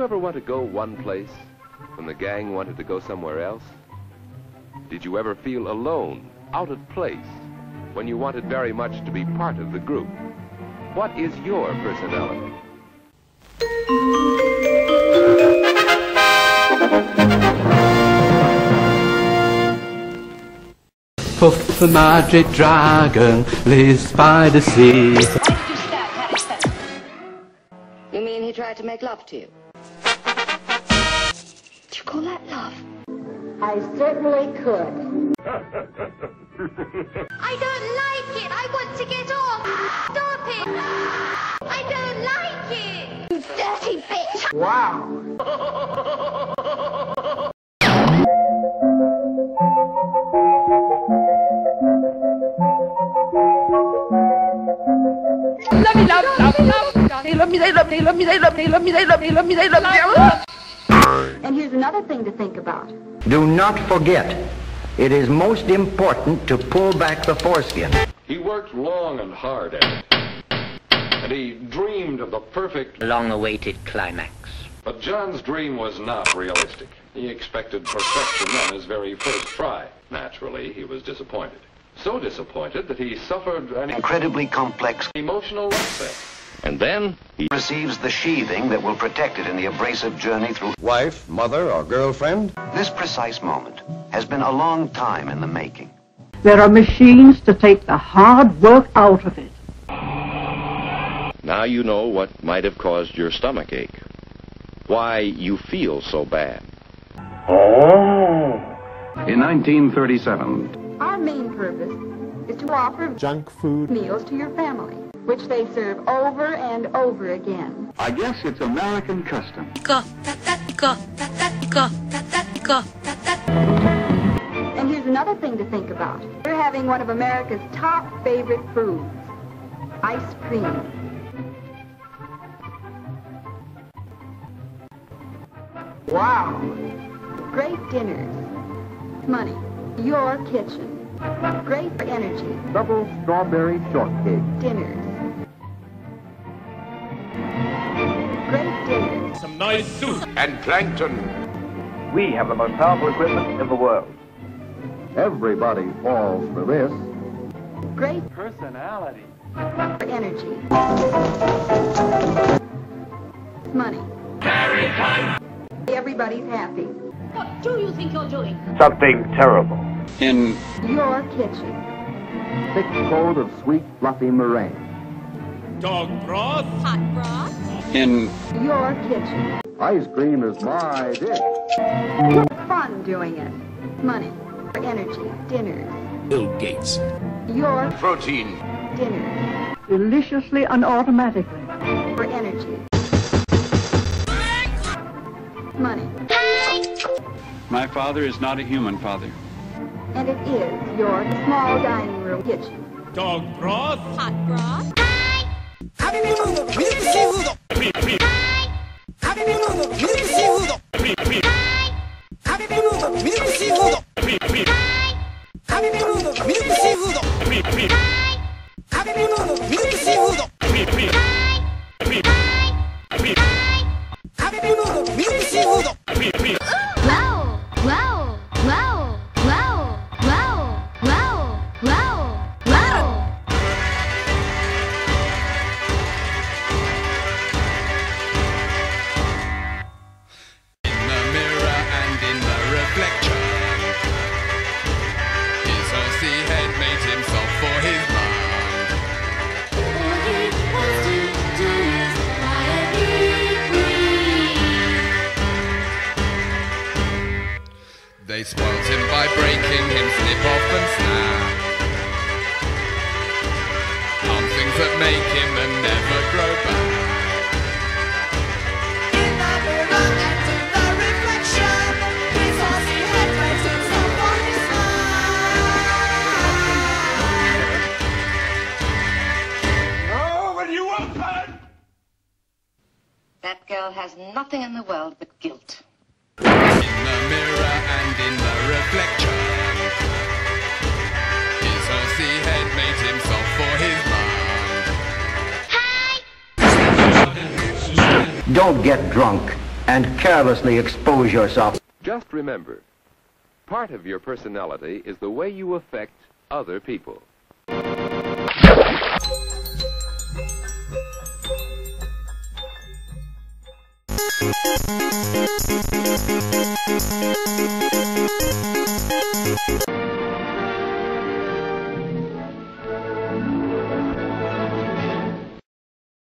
you ever want to go one place when the gang wanted to go somewhere else? Did you ever feel alone, out of place, when you wanted very much to be part of the group? What is your personality? Puff the magic dragon lives by the sea. Why did you stab Harry Spencer? You mean he tried to make love to you? you call that love? I certainly could. I don't like it. I want to get off. Stop it. I don't like it. You dirty bitch. Wow. love me, love, love, love, love, love me, they love me, love me, they love me, love me, they love me, love me, they love me another thing to think about. Do not forget, it is most important to pull back the foreskin. He worked long and hard at it. And he dreamed of the perfect. long-awaited climax. But John's dream was not realistic. He expected perfection on his very first try. Naturally, he was disappointed. So disappointed that he suffered an incredibly complex emotional upset. And then he receives the sheathing that will protect it in the abrasive journey through Wife, mother, or girlfriend? this precise moment has been a long time in the making. There are machines to take the hard work out of it. Now you know what might have caused your stomach ache. Why you feel so bad. Oh. In 1937, Our main purpose is to offer junk food. meals to your family, which they serve over and over again. I guess it's American custom. And here's another thing to think about. We're having one of America's top favorite foods, ice cream. Wow. Great dinners. Money. Your kitchen. Great energy. Double strawberry shortcake. Dinners. Dinners. And plankton. We have the most powerful equipment in the world. Everybody falls for this. Great Personality. energy. Money. Everybody's happy. What do you think you're doing? Something terrible. In Your kitchen. thick coat of sweet, fluffy meringue. Dog broth. Hot broth? In Your kitchen. ice cream is my dish. Fun doing it. Money. Energy. Dinners. Bill Gates. Your Protein. dinners. Deliciously and automatically. For energy. Money. My father is not a human father. And it is your small dining room kitchen. Dog broth. Hot broth? free, free. They spoilt him by breaking him snip off and snap. On things that make him and never grow back. In the mirror and in the reflection, his horsey head makes himself for his That girl has nothing in the world but guilt. In the mirror and in the reflection. His horsey head made himself for his mom. Don't get drunk and carelessly expose yourself. Just remember, part of your personality is the way you affect other people.